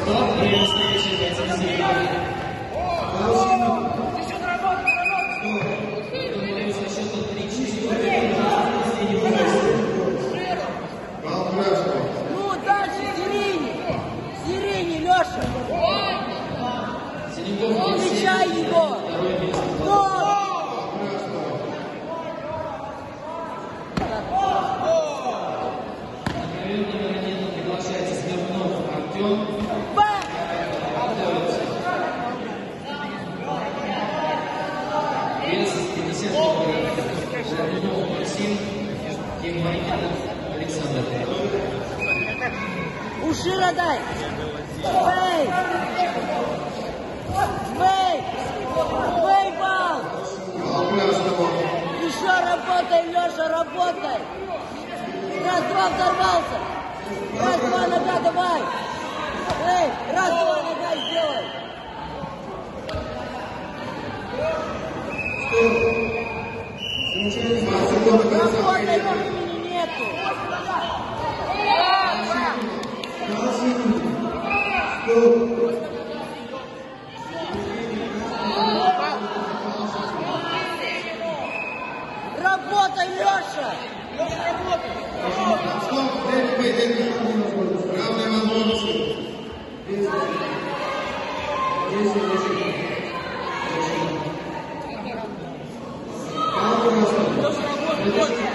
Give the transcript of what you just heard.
Стоп, и следующий мяч Вес 50 килограмм. Смирнов Максим. Егмайкин Александр. Уши! Бэй! Бэй, бал! Бал красного. Еще работай, Леша, работай! Раз-два взорвался! Раз-два нога давай! Работай. Стоп. Работай, Леша! Стоп. Равные возможности. Десять. Десять, десять. 没问题。